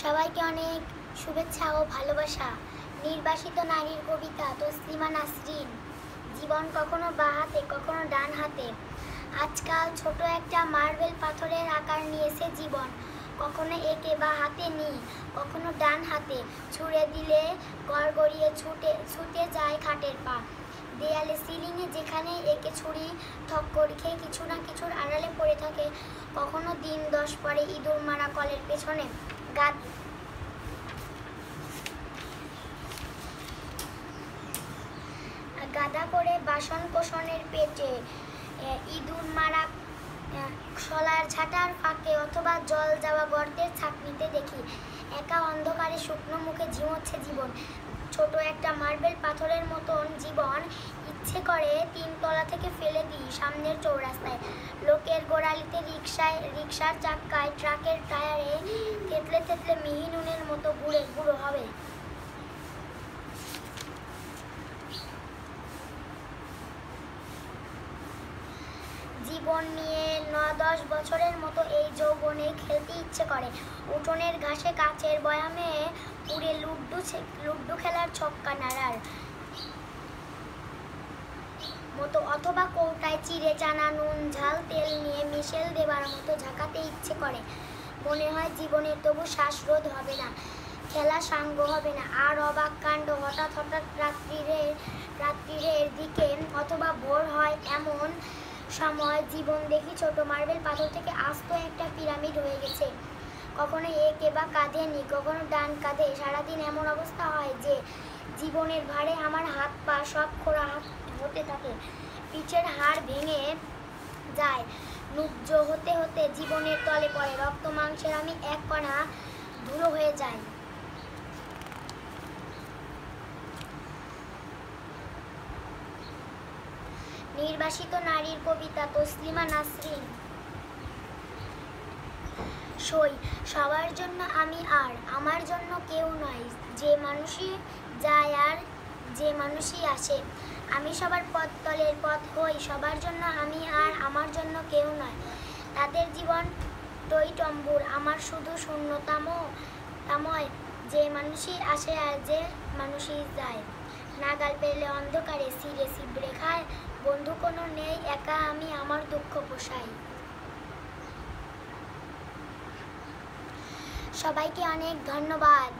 সবাইকে অনেক শুভেচ্ছা ও ভালোবাসা। নির্বাসিত নারীর কবিতা, তসলিমা নাসরিন। জীবন কখনো বা হাতে, কখনো ডান হাতে। আজকাল ছোট একটা মার্বেল পাথরের আকার নিয়েছে জীবন। কখনো একে বা হাতে নিই, কখনো ডান হাতে। ছুঁড়ে দিলে গড়গড়িয়ে ছুটে ছুটে যায় খাটের পা। দেয়ালে সিলিংয়ে যেখানে একে ছুরি ঠক্কর খেয়ে কিছু না কিছুর আড়ালে পড়ে থাকে। কখনো দিন দশ পরে ইঁদুর মারা কলের পেছনে। গাদ গাদা করে বাসন কোষণের পেটে ইঁদুর মারা শলার ঝাঁটার ফাঁকে অথবা জল যাওয়া গর্তের ছাকনিতে দেখি। একা অন্ধকারে শুকনো মুখে ঝিমোচ্ছে জীবন। ছোট একটা মার্বেল পাথরের মতন জীবন তিনতলা থেকে ফেলে দিই, সামনের চৌরাস্তায়। লোকের গোড়ালিতে রিক্সায় রিক্সার চাক্কায়, ট্রাকের টায়ারে থেতলে থেতলে মিহি নুনের মতো গুঁড়ে, গুঁড়ো হবে। জীবন নিয়ে ন দশ বছরের মতো এই যৌবনে খেলতে ইচ্ছে করে। উঠোনের ঘাসে কাচের বয়ামে পুড়ে লুড্ডু লুড্ডু খেলার ছক্কা নাড়ার। মতো অথবা কৌটায় চিড়ে চানা, নুন, ঝাল, তেল নিয়ে মিশেল দেবার মতো ঝাঁকাতে ইচ্ছে করে। মনে হয় জীবনের তবু শ্বাসরোধ হবে না, খেলা সাঙ্গ হবে না। আর অবাক কাণ্ড হঠাৎ হঠাৎ রাত্রিরে, রাত্রিরের দিকে অথবা ভোর হয় এমন সময় জীবন দেখি ছোট মার্বেল পাথর থেকে আস্ত একটা পিরামিড হয়ে গেছে। কখনো একে বা কাঁধে নি কখনো ডান কাঁধে। সারাদিন এমন অবস্থা হয় যে জীবনের ভারে আমার হাত পা সব খোড়া হাত হতে থাকে। পিঠের হাড় ভেঙে যায়। নুব্জ হতে হতে জীবনের তলে পড়ে। রক্ত মাংসের আমি এক কণা ধুলো হয়ে যায়। নির্বাসিত নারীর কবিতা তসলিমা নাসরিন। সই, সবার জন্য আমি আর, আমার জন্য কেউ নয়। যে মানুষই যায় আর যে মানুষই আসে। আমি সবার পথ তলের পথ হই, সবার জন্য আমি আর, আমার জন্য কেউ নয়। তাদের জীবন টই টম্বুর, আমার শুধু শূন্যতাম, তাময়। যে মানুষই আসে আর যে মানুষই যায়। নাগাল পেলে অন্ধকারে, সিরে সিবড়ে খায়। বন্ধু কোনো নেই, একা আমি আমার দুঃখ পোষাই। সবাইকে অনেক ধন্যবাদ।